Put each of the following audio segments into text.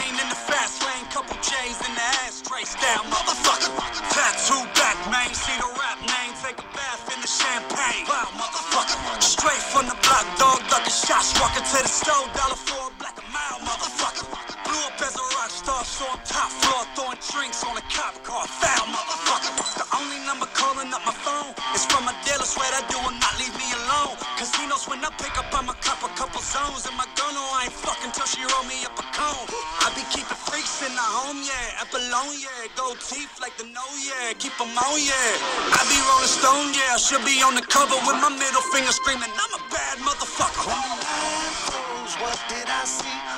brain in the fast lane, couple J's in the ashtray. Down, motherfucker. Tattoo back, man. See the rap name. Take a bath in the champagne. Wow, motherfucker. Straight from the block, dog. Ducking shots. Walking to the stove. Dollar for a black a mile, motherfucker. Blew up as a rock star. So on top floor. Throwing drinks on a cop car. Yeah. Yeah. Teeth like the no, yeah. Keep 'em on, yeah. I be rolling stone, yeah. Should be on the cover with my middle finger screaming, I'm a bad motherfucker. What did I see?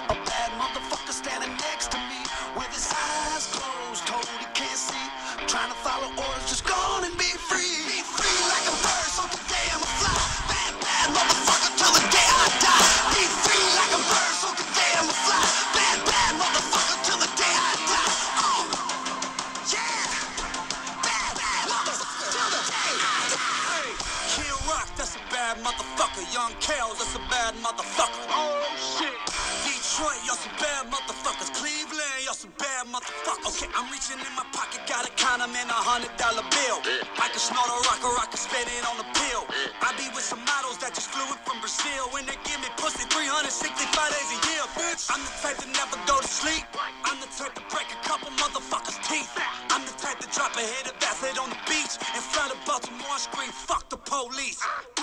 Bad motherfucker. Young Kales, that's a bad motherfucker. Oh shit. Detroit, y'all some bad motherfuckers. Cleveland, y'all some bad motherfuckers. Okay, I'm reaching in my pocket, got a count 'em in a hundred dollar bill. I can snort a rock or I can spit it on a pill. I be with some models that just flew in from Brazil. When they give me pussy 365 days a year, bitch. I'm the type to never go to sleep. I'm the type to break a couple motherfuckers' teeth. I'm the type to drop a hit of acid on the beach and fly to Baltimore and scream, fuck the police. Ah.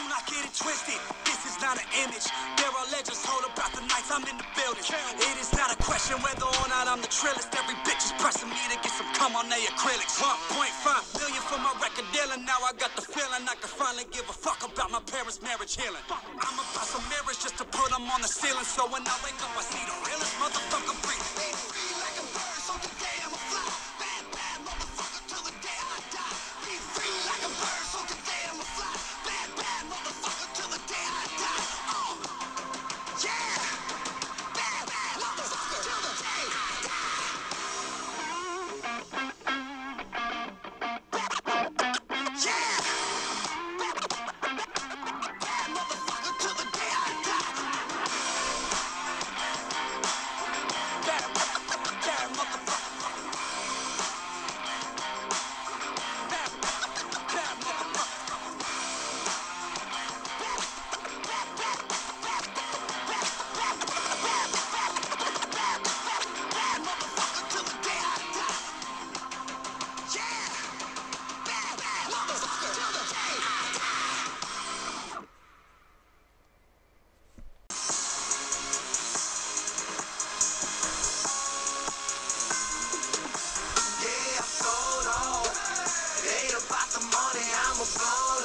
It twisted. This is not an image. There are legends told about the nights I'm in the building. It is not a question whether or not I'm the trillest. Every bitch is pressing me to get some cum on their acrylics. 1.5 million for my record deal, and now I got the feeling I can finally give a fuck about my parents' marriage healing. I'm about some mirrors just to put them on the ceiling, so when I wake up, I see the realest motherfucker breathing. I'm a